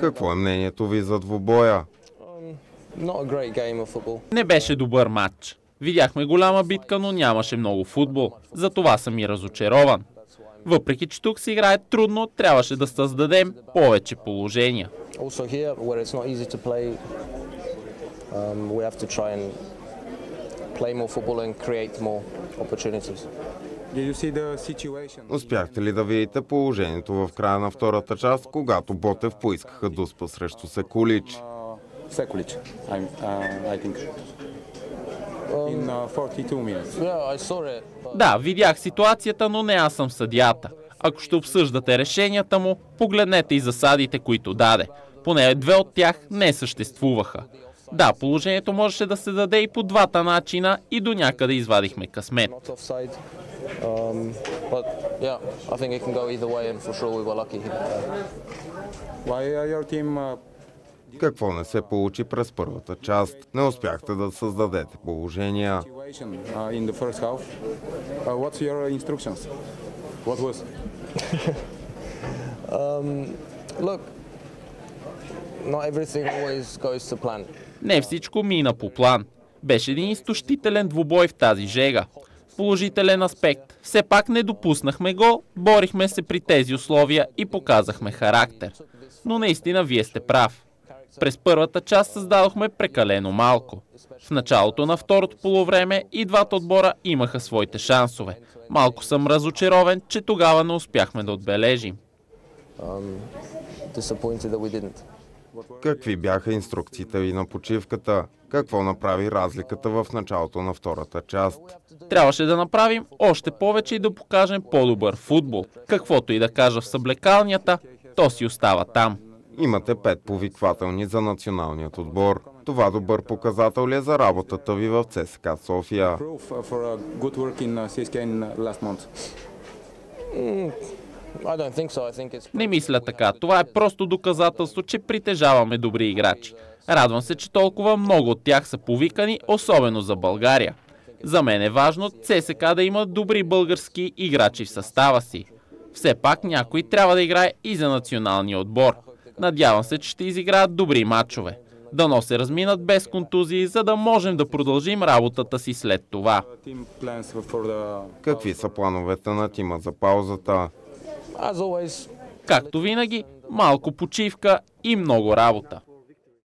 Какво е мнението ви за двубоя? Не беше добър матч. Видяхме голяма битка, но нямаше много футбол. Затова съм и разочарован. Въпреки, че тук се играе трудно, трябваше да създадем повече положения. Успяхте ли да видите положението в края на втората част, когато Ботев поискаха дуспа срещу Секулич? I, uh, think. Uh, 42 minutes. Да, видях ситуацията, но не аз съм съдията. Ако ще обсъждате решенията му, погледнете и засадите, които даде. Поне две от тях не съществуваха. Да, положението можеше да се даде и по двата начина и до някъде извадихме късмет. Um, but yeah, I think it can go either way, and for sure we were lucky. Why uh, your team uh, Какво не се получи през първата част? Не успяхте да създадете положения. situation uh, in the first half? Uh, what's your instructions? What was? Um, look, not everything always goes to plan. Не всичко мина по план. Беше един изтощителен двубой в тази жега. Положителен аспект. Все пак не допуснахме гол, борихме се при тези условия и показахме характер. Но наистина вие сте прав. През първата част създадохме прекалено малко. В началото на второто полувреме и двата отбора имаха своите шансове. Малко съм разочарован, че тогава не успяхме да отбележим. Um, Какви бяха инструкциите ви на почивката? Какво направи разликата в началото на втората част? Трябваше да направим още повече и да покажем по-добър футбол. Каквото и да кажа в съблекалнята, то си остава там. Имате пет повиквателни за националният отбор. Това добър показател ли е за работата ви в ЦСК София? Не мисля така. Това е просто доказателство, че притежаваме добри играчи. Радвам се, че толкова много от тях са повикани, особено за България. За мен е важно ЦСК да има добри български играчи в състава си. Все пак някой трябва да играе и за националния отбор. Надявам се, че ще изиграят добри матчове. Дано се разминат без контузии, за да можем да продължим работата си след това. Какви са плановете на тима за паузата? Както винаги, малко почивка и много работа.